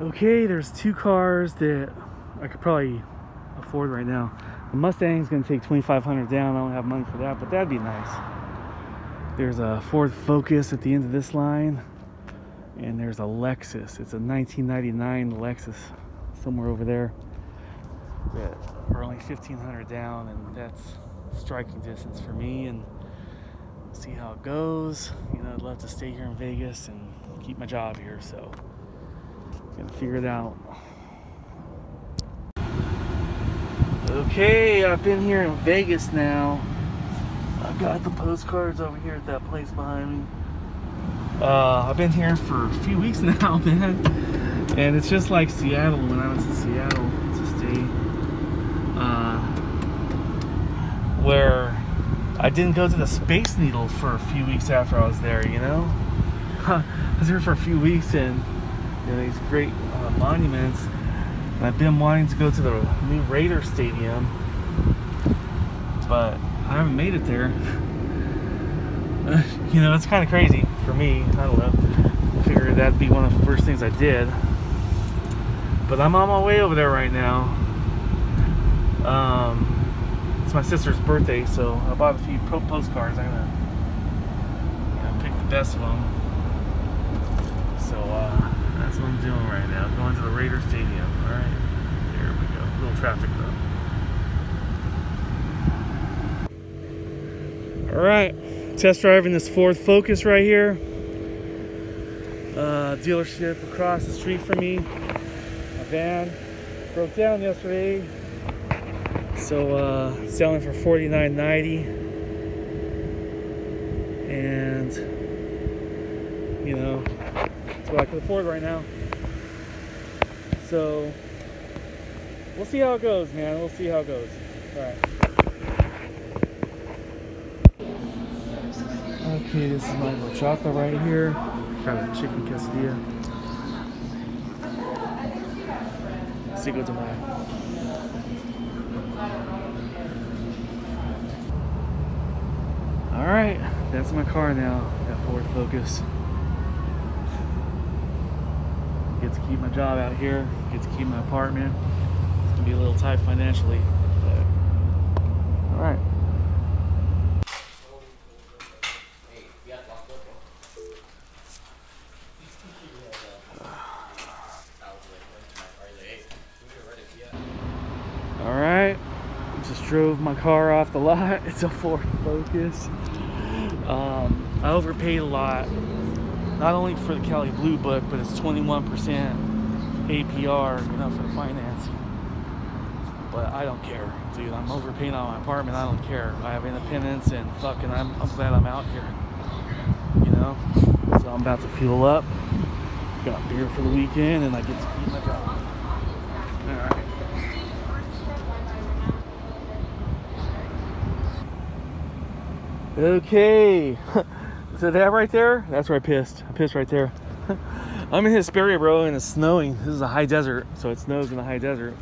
Okay, there's two cars that I could probably afford right now. The Mustang's gonna take 2,500 down. I don't have money for that, but that'd be nice. There's a Ford Focus at the end of this line, and there's a Lexus. It's a 1999 Lexus somewhere over there that are only 1,500 down, and that's striking distance for me. And see how it goes. You know, I'd love to stay here in Vegas and keep my job here, so gonna figure it out. Okay, I've been here in Vegas now. I've got the postcards over here at that place behind me. Uh, I've been here for a few weeks now, man. And it's just like Seattle when I was in Seattle to stay. Uh, where I didn't go to the Space Needle for a few weeks after I was there, you know? I was here for a few weeks and these great uh, monuments. And I've been wanting to go to the new Raider Stadium, but I haven't made it there. you know, it's kind of crazy for me. I don't know. I figured that'd be one of the first things I did. But I'm on my way over there right now. Um, it's my sister's birthday, so I bought a few postcards. I'm gonna, gonna pick the best of them. So uh, that's what I'm doing right now. Going to the Raider Stadium. All right, there we go. A little traffic though. All right, test driving this Ford Focus right here. Uh, dealership across the street from me. My van broke down yesterday, so uh, selling for $49.90, and you know, it's what I can afford right now. So we'll see how it goes, man. We'll see how it goes. All right. Okay, this is my horchata right here. Got a chicken quesadilla. Cinco de Mayo. All right, that's my car now. That Ford Focus. Get to keep my job out here. Get to keep my apartment. It's gonna be a little tight financially, but all right. All right, just drove my car off the lot. It's a Ford Focus. Um, I overpaid a lot, not only for the Kelley Blue Book, but it's 21% APR, you know, for the financing. But I don't care, dude. I'm overpaying on my apartment. I don't care. I have independence, and fucking, I'm, I'm glad I'm out here. You know, so I'm about to fuel up. Got beer for the weekend, and I get to keep my job. All right. Okay. that right there, that's where I pissed. I pissed right there. I'm in Hesperia, bro, and it's snowing. This is a high desert, so it snows in the high desert.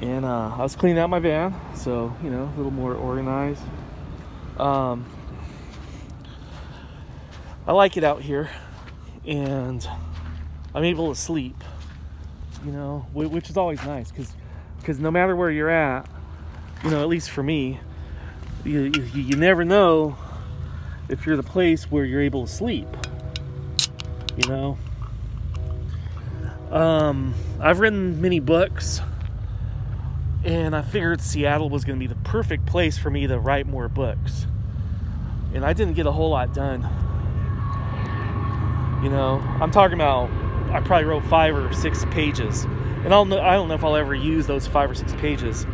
And uh, I was cleaning out my van, so you know, a little more organized. Um, I like it out here, and I'm able to sleep. You know, which is always nice, because because no matter where you're at, you know, at least for me, you, you, you never know if you're the place where you're able to sleep you know? Um, i've written many books and i figured seattle was going to be the perfect place for me to write more books. And i didn't get a whole lot done. You know i'm talking about i probably wrote five or six pages. And I'll i don't know if i'll ever use those five or six pages.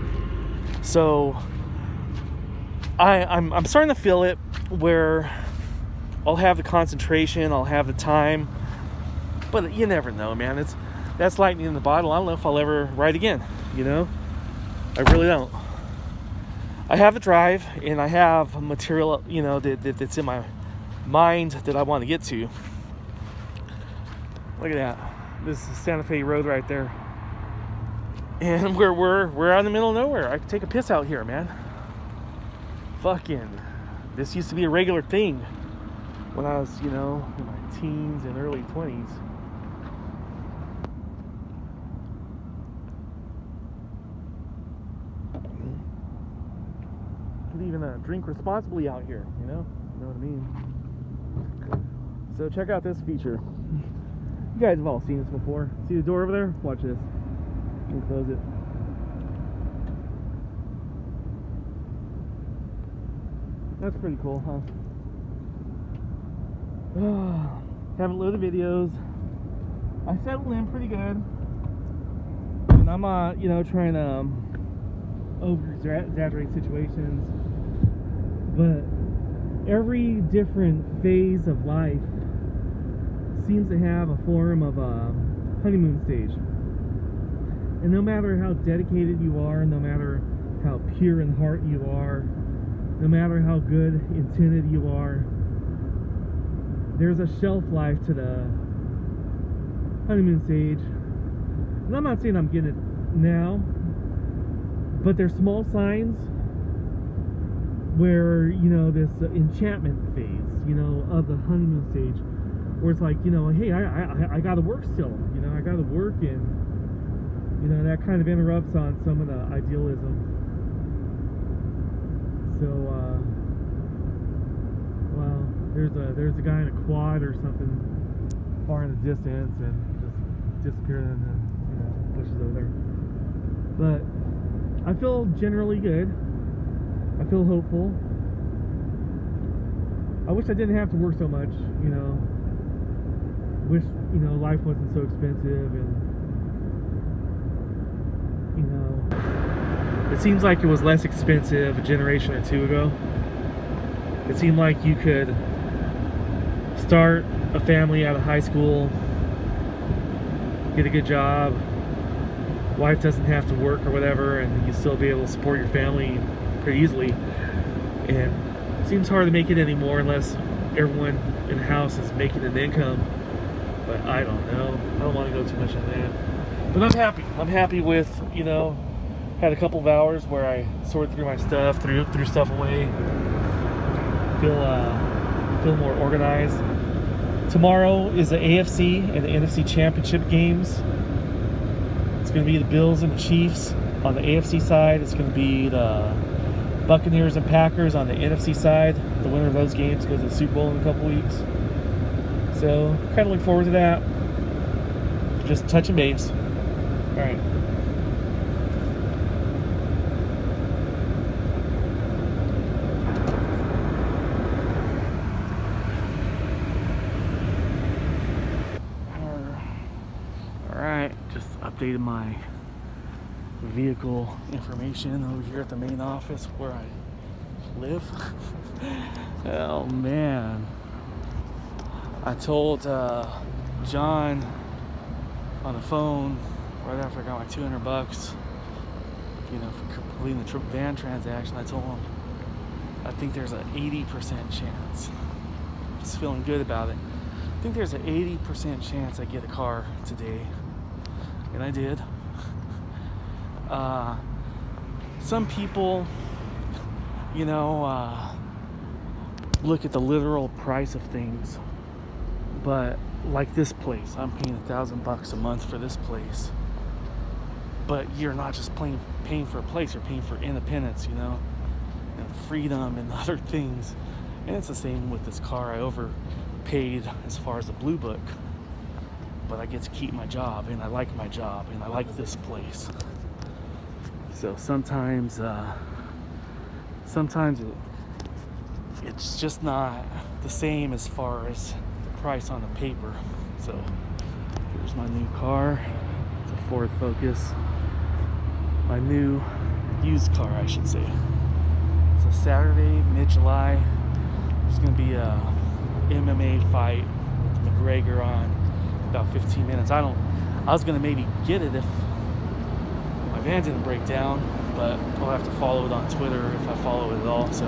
So I, I'm, I'm starting to feel it where I'll have the concentration, I'll have the time, but you never know, man. It's that's lightning in the bottle. I don't know if I'll ever write again. You know, I really don't. I have a drive and I have material, you know, that, that that's in my mind that I want to get to. Look at that. This is Santa Fe Road right there, and we're we're we're out in the middle of nowhere. I could take a piss out here, man fucking, this used to be a regular thing when I was, you know, in my teens and early 20s. even uh, drink responsibly out here, you know? You know what I mean? So check out this feature. You guys have all seen this before. See the door over there? Watch this. Can close it. That's pretty cool, huh? Haven't loaded videos. I settled in pretty good. And I'm, uh, you know, trying to um, over exaggerate situations. But every different phase of life seems to have a form of a honeymoon stage. And no matter how dedicated you are, no matter how pure in heart you are, no matter how good intended you are, there's a shelf life to the honeymoon stage. And I'm not saying I'm getting it now, but there's small signs where, you know, this enchantment phase, you know, of the honeymoon stage, where it's like, you know, hey, I, I, I gotta work still, you know, I gotta work and, you know, that kind of interrupts on some of the idealism. So, uh, well, there's a, there's a guy in a quad or something far in the distance and just disappeared in the, you know, bushes over there. But I feel generally good. I feel hopeful. I wish I didn't have to work so much, you know. Wish, you know, life wasn't so expensive and, you know. It seems like it was less expensive a generation or two ago. It seemed like you could start a family out of high school, get a good job, wife doesn't have to work or whatever, and you still be able to support your family pretty easily. And it seems hard to make it anymore unless everyone in the house is making an income. But I don't know. I don't want to go too much on that. But I'm happy. I'm happy with, you know, had a couple of hours where I sorted through my stuff, threw threw stuff away. Feel uh, feel more organized. Tomorrow is the AFC and the NFC Championship games. It's going to be the Bills and the Chiefs on the AFC side. It's going to be the Buccaneers and Packers on the NFC side. The winner of those games goes to the Super Bowl in a couple weeks. So, kind of look forward to that. Just touching base. All right. All right, just updated my vehicle information over here at the main office where I live. oh man. I told uh, John on the phone right after I got my 200 bucks, you know, for completing the trip van transaction. I told him I think there's an 80% chance. Just feeling good about it. I think there's an 80% chance I get a car today, and I did. Uh, some people, you know, uh, look at the literal price of things, but like this place, I'm paying a thousand bucks a month for this place. But you're not just paying paying for a place; you're paying for independence, you know, and freedom and other things. And it's the same with this car. I overpaid as far as the blue book, but I get to keep my job, and I like my job, and I like this place. So sometimes, uh, sometimes it, it's just not the same as far as the price on the paper. So here's my new car. It's a Ford Focus. My new used car, I should say. It's a Saturday, mid-July. There's gonna be a MMA fight with McGregor on about 15 minutes. I don't. I was gonna maybe get it if my van didn't break down, but I'll have to follow it on Twitter if I follow it at all. So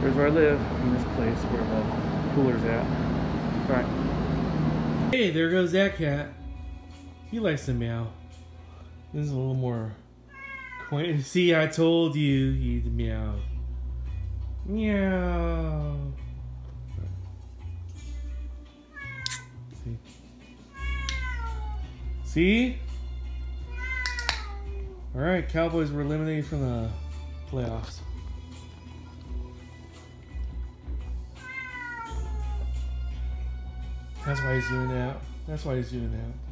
there's where I live in this place where the cooler's at. All right. Hey, there goes that cat. He likes to meow. This is a little more quaint. See, I told you he'd meow. Meow. See? All right, Cowboys were eliminated from the playoffs. That's why he's doing that. That's why he's doing that.